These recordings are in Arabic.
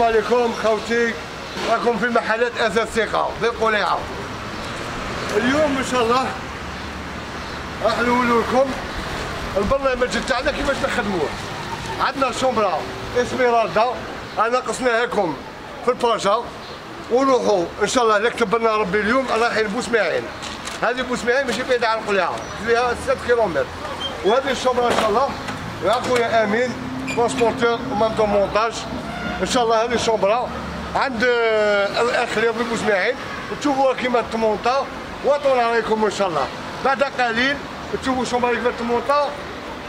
السلام عليكم خوتي راكم في محلات اسد ثقه في قليعه اليوم إن شاء الله راح نقول لكم. البرنامج تاعنا كيفاش نخدموه؟ عندنا شومبرا إسميرالدا. أنا قصناها لكم في البلاجا وروحوا إن شاء الله نكتب لنا ربي اليوم. رايحين بوسماعين هذه بوسماعين ماشي بعيدة عن القليعه فيها 6 كيلومتر. وهذه الشومبرا إن شاء الله. يا خويا أمين transporteur و même montage إن شاء الله هذه ال chambre عند الأخ رياض بو اسماعيل وتشوفوها كيما تمونطا واطول عليكم إن شاء الله. بعد قليل تشوفوا chambre كيما تمونطا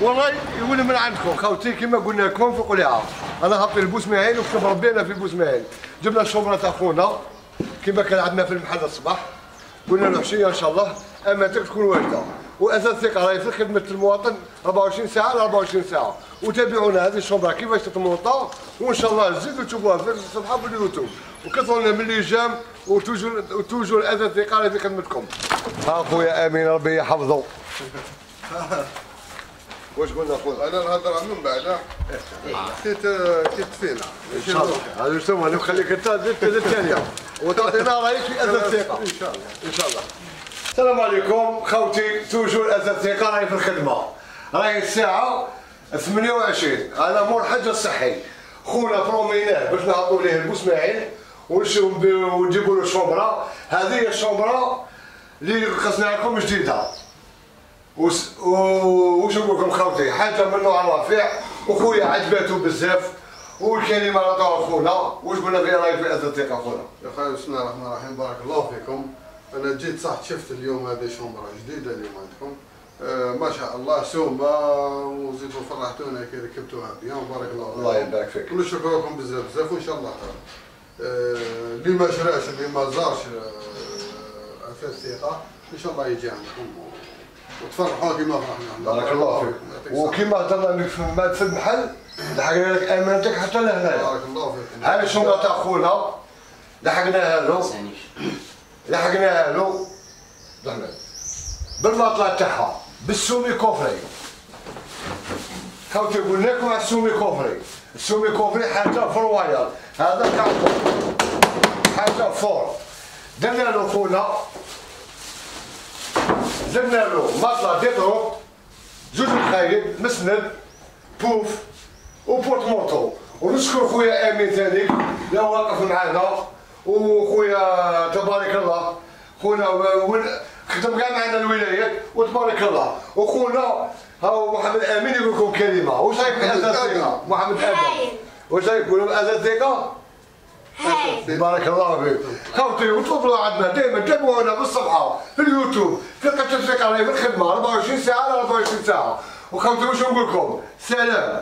والله يولي من عندكم. خوتي كيما قلنا لكم في قليعه أنا هبط البوسماعيل وكتب ربينا في البوسماعيل جبنا ال chambre تاع خونا كيما كان عندنا في المحل الصباح. قلنا له عشيه إن شاء الله امانتك تكون واجده واساس ثقه راهي في خدمة المواطن 24 ساعة على 24 ساعة. وتابعونا هذه الشومبرا كيفاش تتموطا وإن شاء الله تزيدوا تشوفوها في الصفحه في اليوتيوب. وكثروا لنا من اللجام وتوجوا وتوجوا الاساس الثقة في خدمتكم. ها خويا آمين ربي يحفظه. واش قلنا خويا أنا نهضر من بعد كيت كيت فينا. إن شاء الله. هذا يسمى نخليك أنت زدت الثانية. وتعطينا رأيك في أساس الثقة. إن شاء الله. إن شاء الله. السلام عليكم. خوتي توجور الاساتذه راهي في الخدمة. راهي الساعة 28 أنا مور الحج الصحي خونا بروميناه باش نهبطوا ليه البوسماعيل ونجيبوا له الشومبرا هذه هي الشومبرا اللي قصنا لكم جديدة. وش نقول لكم خوتي؟ حاجة من نوع رفيع. وخويا عجباتو بزاف. والكلمة راه خونا. واش قلنا فيها راهي في الاساتذه خونا؟ يا خير بسم الله الرحمن الرحيم. بارك الله فيكم. أنا جيت صح شفت اليوم هذه شومبرا جديدة اليوم عندكم. آه ما شاء الله سومه وزيدوا فرحتونا كي ركبتوها بيان. بارك الله فيكم. الله يبارك فيك. ونشكر لكم بزاف بزاف وإن شاء الله خير آه اللي ما شرأش اللي ما زارش آه أساس ثقه إن شاء الله يجي عندكم. وتفرحوا كيما فرحنا. بارك الله فيك. وكيما هضرنا في في المحل لحقنا لك أمانتك حتى لهنايا. بارك الله فيكم هاي الشنطه تاع خونا لحقناها له. لحقناها له بالمطلع تاعها بالسومي كوفري. خوتي قلنا لكم على السومي كوفري. السومي كوفري حاجة فروايال هذا كارتون حاجة فور درنا له خونا. زدنا له مطلع ديدروت زوج مخايب مسند بوف وبورتمونتو ونشكر خويا امين ثاني اللي واقف معنا وخويا تبارك الله خونا خدم كاع معنا الولايات وتبارك الله. وخونا هاو محمد آمين يقول لكم كلمة. واش رايك في محمد ازاز آدم. ثقه محمد هايل. واش رايك تقولوا ازاز ثقه هاي بارك الله فيك. خوتي وتفضلوا عندنا دائما تابعونا بالصفحه في اليوتيوب في قناة راهي في الخدمة 24 ساعة على 24 ساعة. وخوتي واش نقول لكم؟ سلام.